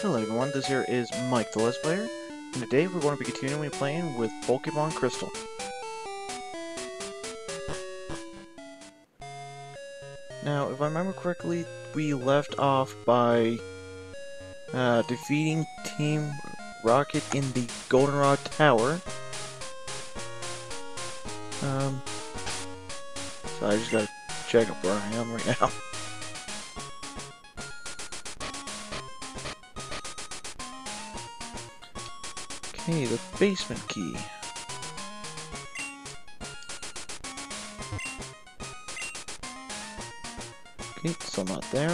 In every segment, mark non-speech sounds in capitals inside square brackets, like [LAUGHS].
Hello everyone, this here is Mike the Let's Player, and today we're going to be continuing playing with Pokemon Crystal. Now, if I remember correctly, we left off by uh, defeating Team Rocket in the Goldenrod Tower. Um, so I just gotta check up where I am right now. [LAUGHS] Okay, the basement key. Okay, still not there.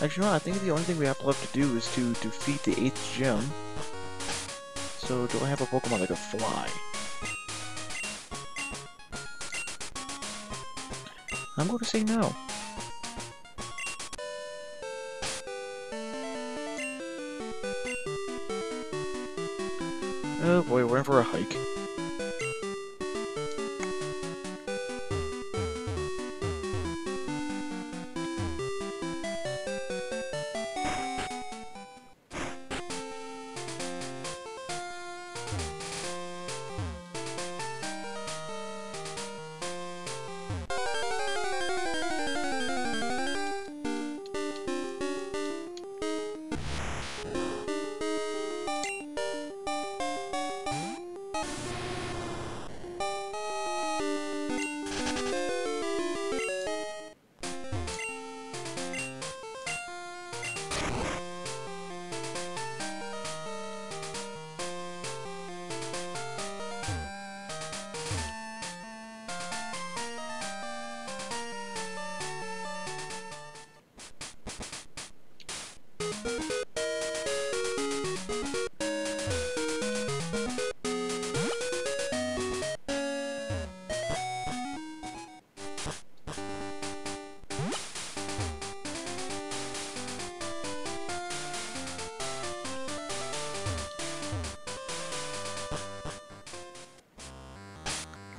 Actually, no, I think the only thing we have left to do is to defeat the 8th gym. So, do I have a Pokemon that can fly? I'm going to say no. Oh boy, we're in for a hike.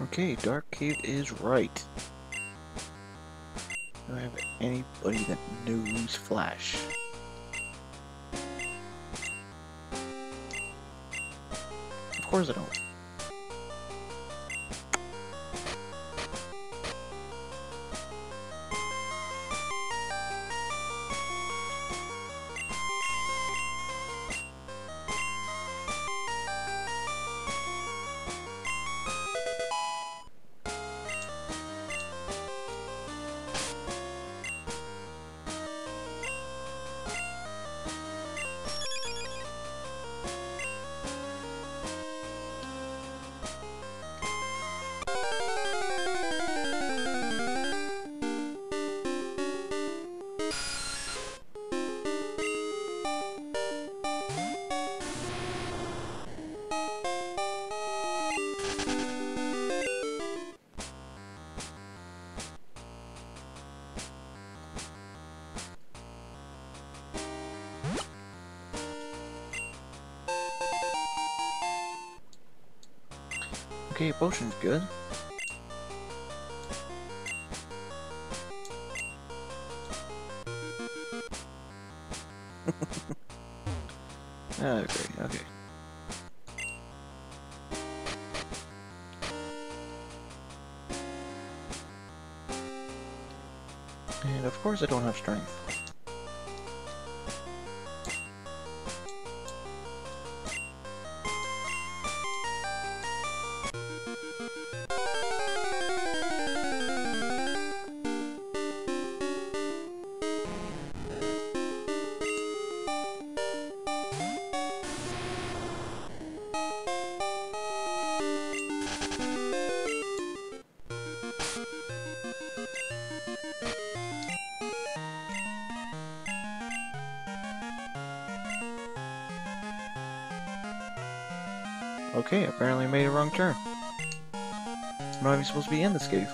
Okay, Dark Cave is right. Do I have anybody that knows Flash? Of course I don't. Okay, potion's good. [LAUGHS] Ah, okay, okay. And of course I don't have strength. Okay, apparently I made a wrong turn. I'm not even supposed to be in this cave.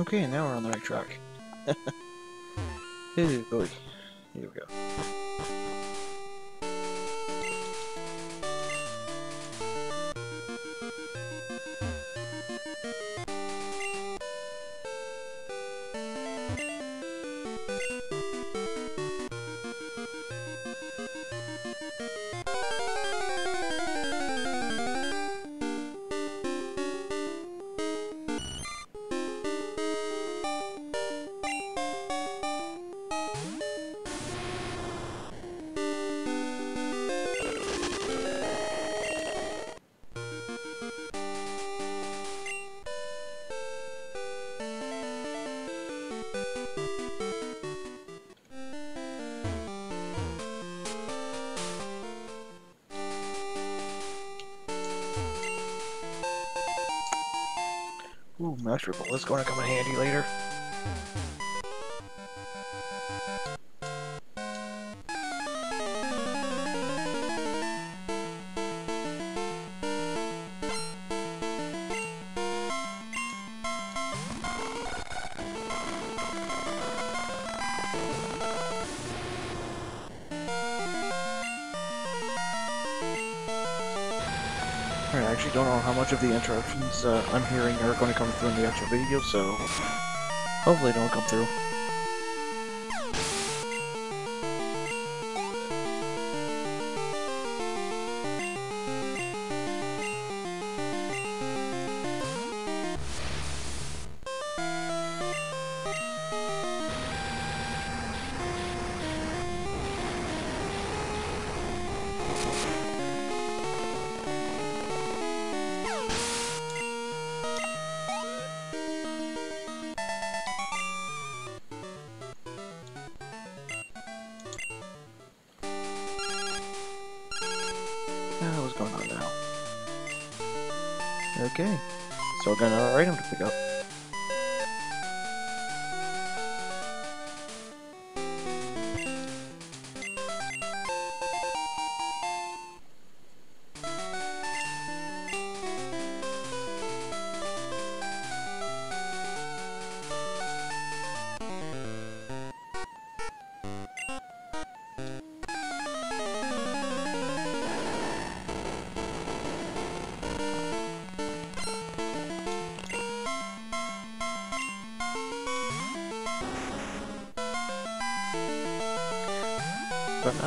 Okay, now we're on the right track. [LAUGHS] Here we go. Ball is going to come in handy later. Alright, I actually don't know how much of the interruptions uh, I'm hearing are going to come through in the actual video, so hopefully they don't come through. Going on now? Okay, so I got another item to pick up.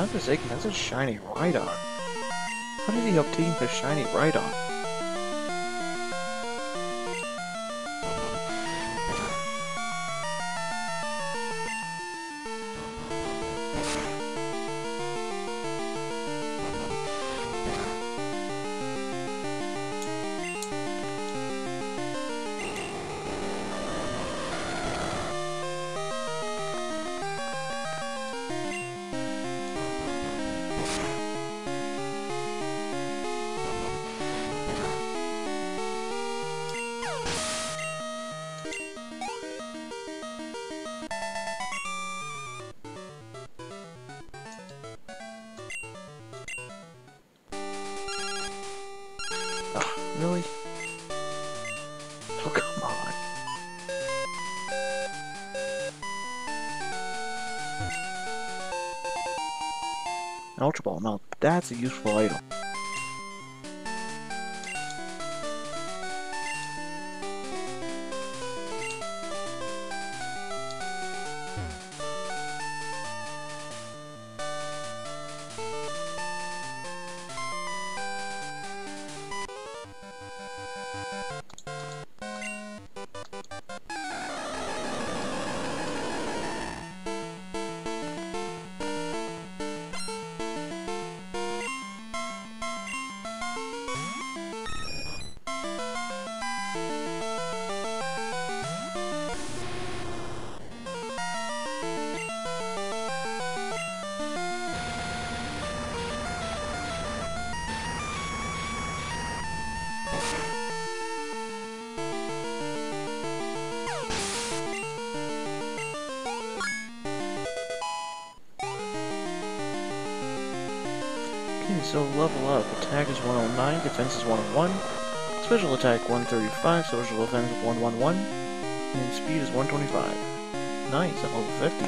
I'm that's a shiny Rhydon. How did he obtain the shiny Rhydon? An Ultra Ball, now that's a useful item. So level up. Attack is 109, defense is 101, special attack 135, special defense 111, And speed is 125. Nice, I'm level 50.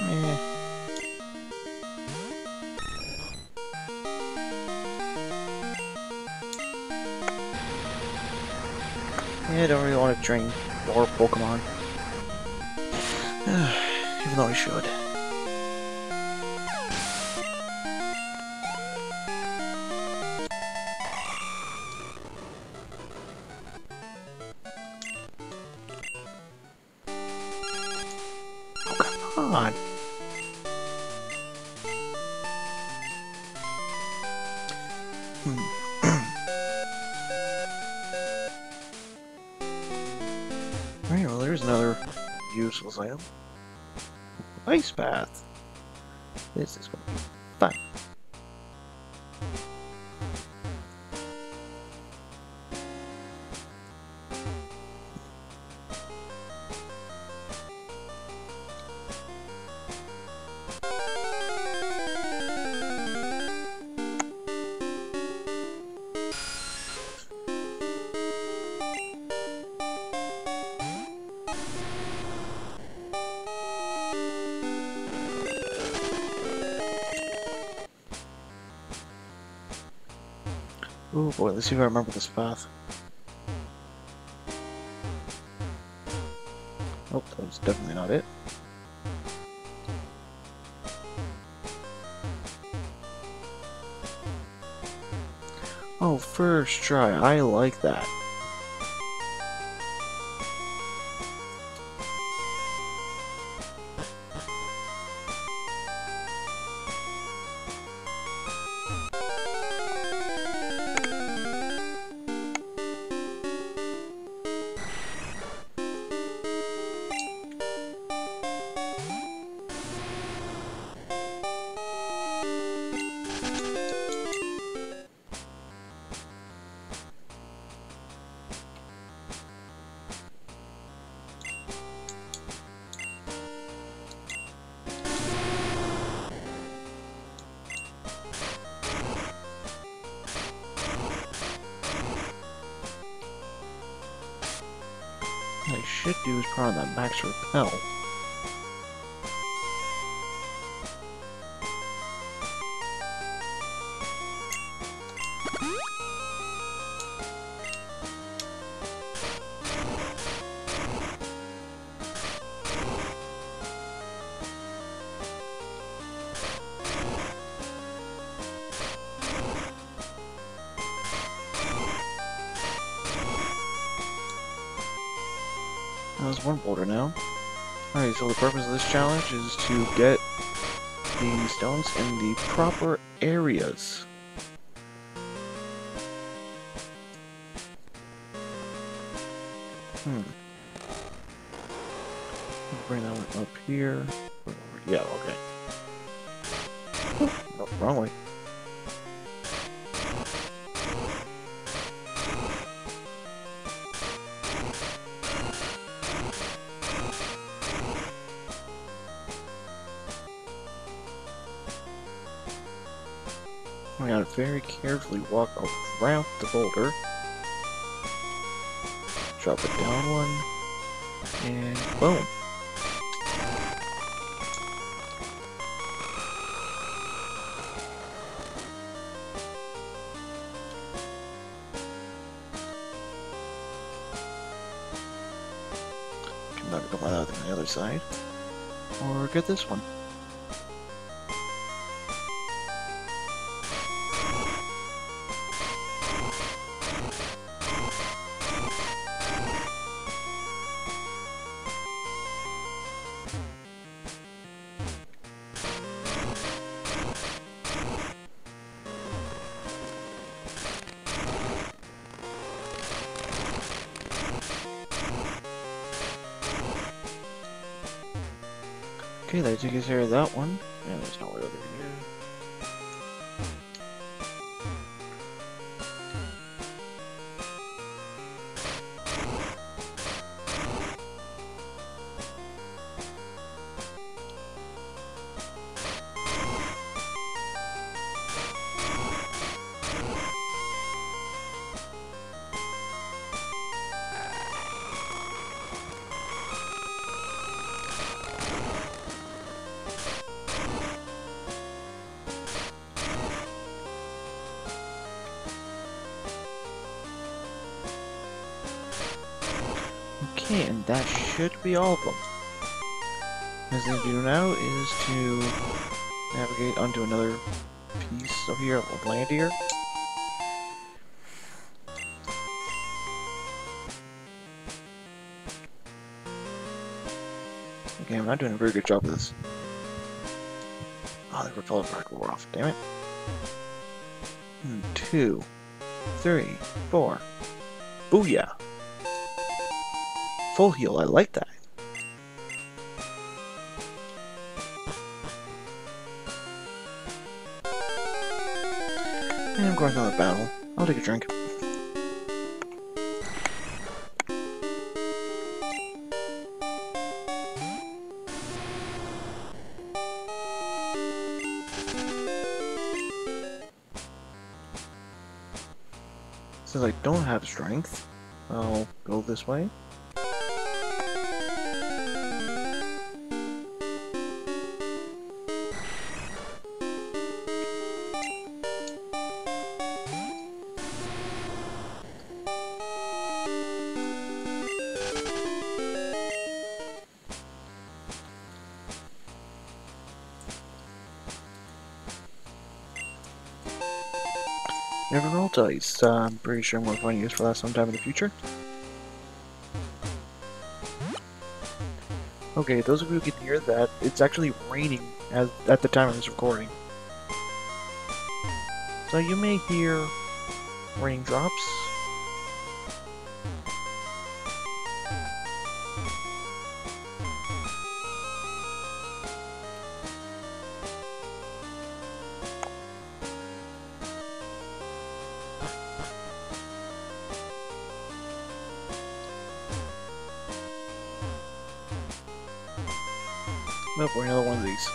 Eh. Yeah, I don't really want to train more Pokemon. [SIGHS] Even though I should. Useless item. Ice Path. This is going Oh boy, let's see if I remember this path. Oh, that was definitely not it. Oh, first try. I like that. Should do is on that max repel. One boulder now. Alright, so the purpose of this challenge is to get the stones in the proper areas. Hmm. Bring that one up here. Yeah, okay. Wrong way. Very carefully walk around the boulder. Drop it down one. And boom. Come back on the other side. Or get this one. Okay, that takes care of that one. And there's no way over here. Okay, and that should be all of them. What I to do now is to navigate onto another piece of here of land here. Okay, I'm not doing a very good job of this. Oh, the repeller pack wore off, damn it. Hmm, two, three, four. Booyah! Full heal, I like that. And I'm going to another battle. I'll take a drink. Since I don't have strength, I'll go this way. Never dice. Uh, I'm pretty sure I'm going to find use for that sometime in the future. Okay, those of you who can hear that, it's actually raining as, at the time of this recording. So you may hear raindrops. Nope, we're another one of these.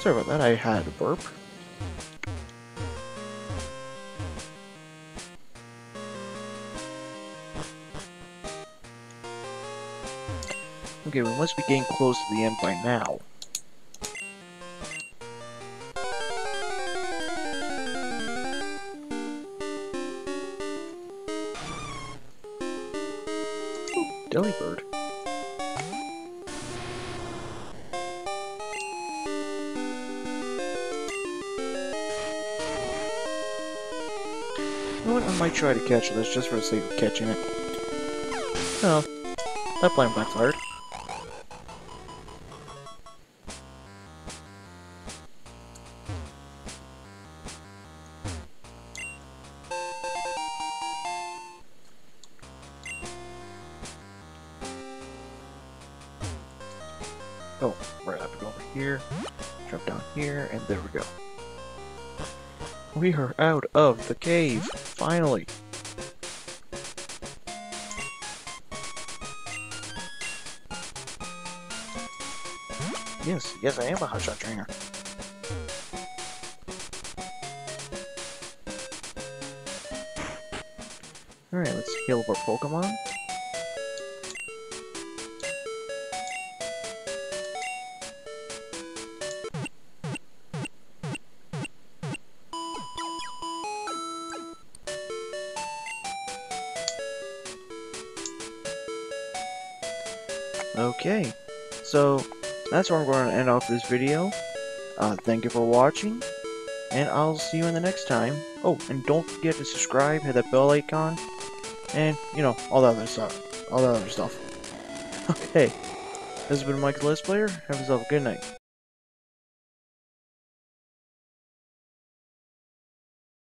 Sorry about that, I had a burp. Okay, we must be getting close to the end by now. Delibird. You know what? I might try to catch this just for the sake of catching it. Oh, that plan backfired. Here, drop down here, and there we go. We are out of the cave, finally. Yes, yes, I am a hotshot trainer. Alright, let's heal up our Pokemon. Okay, so that's where I'm going to end off this video. Uh, thank you for watching, and I'll see you in the next time. Oh, and don't forget to subscribe, hit that bell icon, and, you know, all that other stuff. All that other stuff. [LAUGHS] Okay, this has been Mike the Let's Player. Have yourself a good night.